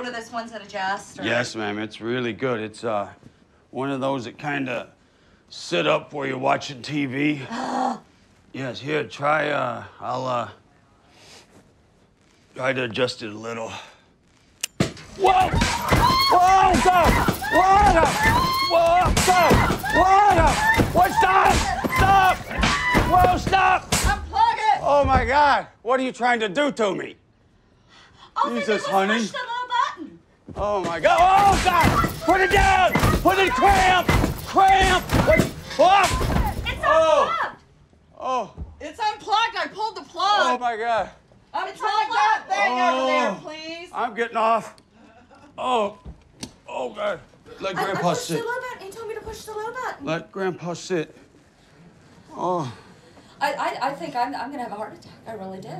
one of those ones that adjust? Or... Yes, ma'am. It's really good. It's uh, one of those that kind of sit up while you're watching TV. yes. Here, try. Uh, I'll uh, try to adjust it a little. Whoa! Whoa! Stop! Whoa! Whoa! Stop! Whoa! What? Stop! Stop! Whoa! Stop! Unplug it! Oh my God! What are you trying to do to me? Did Jesus, honey. push the little button. Oh my God! Oh, oh God! Put it down! Put it cramp! Cramp! What? Oh! It's Oh. unplugged. Oh! It's unplugged. I pulled the plug. Oh my God! unplug It's that unplugged. thing over oh. there, Oh. please. I'm getting off. Oh! Oh God! Let I, I Grandpa pushed the sit. low button. He told me to push the low button. Let Grandpa sit. Oh. I, I, I think I'm, I'm gonna have a heart attack. I really do.